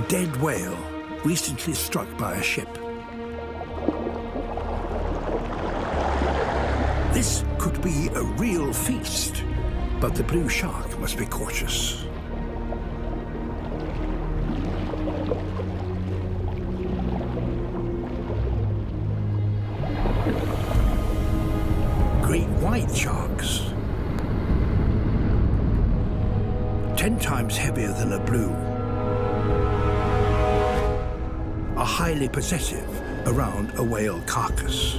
dead whale recently struck by a ship. This could be a real feast, but the blue shark must be cautious. Great white sharks. Ten times heavier than a blue. Highly possessive around a whale carcass.